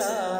रा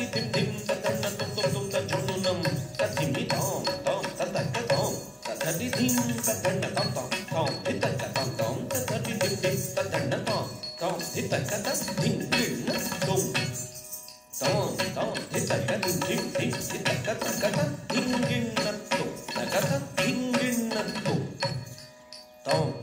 Tahu.